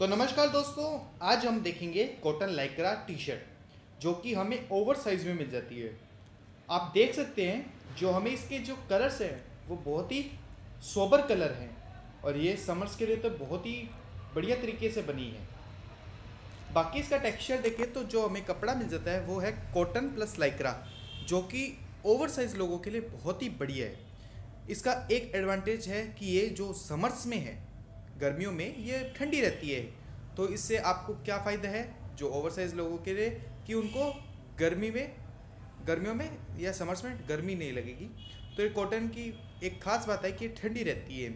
तो नमस्कार दोस्तों, आज हम देखेंगे कॉटन लाइक्रा टी शर्ट जो कि हमें ओवर साइज़ में मिल जाती है। आप देख सकते हैं, जो हमें इसके जो कलर्स हैं, वो बहुत ही सोबर कलर हैं और ये समर्स के लिए तो बहुत ही बढ़िया तरीके से बनी है। बाकी इसका टेक्सचर देखें तो जो हमें कपड़ा मिल जाता है, वो है कॉटन प्लस लाइक्रा जो कि ओवर साइज़ लोगों के लिए बहुत ही बढ़िया है। इसका एक एडवांटेज है कि ये जो समर्स में है गर्मियों में ये ठंडी रहती है। तो इससे आपको क्या फ़ायदा है जो ओवर साइज़ लोगों के लिए कि उनको गर्मी में, गर्मियों में या समर्स में गर्मी नहीं लगेगी। तो ये कॉटन की एक ख़ास बात है कि ठंडी रहती है।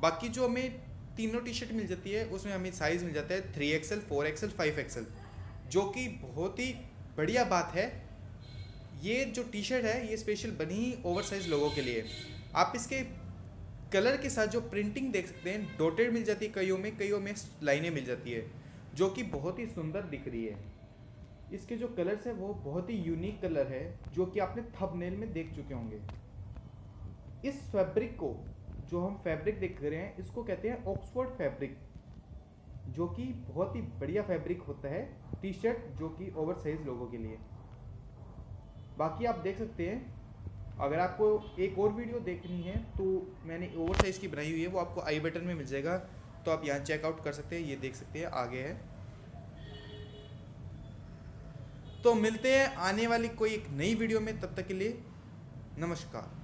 बाकी जो हमें तीनों टी शर्ट मिल जाती है, उसमें हमें साइज़ मिल जाता है three XL four XL five XL जो कि बहुत ही बढ़िया बात है। ये जो टी शर्ट है, ये स्पेशल बनी ही ओवर साइज़ लोगों के लिए। आप इसके कलर के साथ जो प्रिंटिंग देख सकते हैं डॉटेड मिल जाती है कईयों में कईयों में लाइनें मिल जाती है, जो कि बहुत ही सुंदर दिख रही है। इसके जो कलर्स है, वो बहुत ही यूनिक कलर है, जो कि आपने थंबनेल में देख चुके होंगे। इस फैब्रिक को, जो हम फैब्रिक देख रहे हैं, इसको कहते हैं ऑक्सफोर्ड फैब्रिक जो कि बहुत ही बढ़िया फैब्रिक होता है टी शर्ट जो कि ओवर साइज़ लोगों के लिए। बाकी आप देख सकते हैं अगर आपको एक और वीडियो देखनी है तो मैंने ओवर साइज़ की बनाई हुई है, वो आपको आई बटन में मिल जाएगा। तो आप यहाँ चेकआउट कर सकते हैं, ये देख सकते हैं, आगे है। तो मिलते हैं आने वाली कोई एक नई वीडियो में, तब तक के लिए नमस्कार।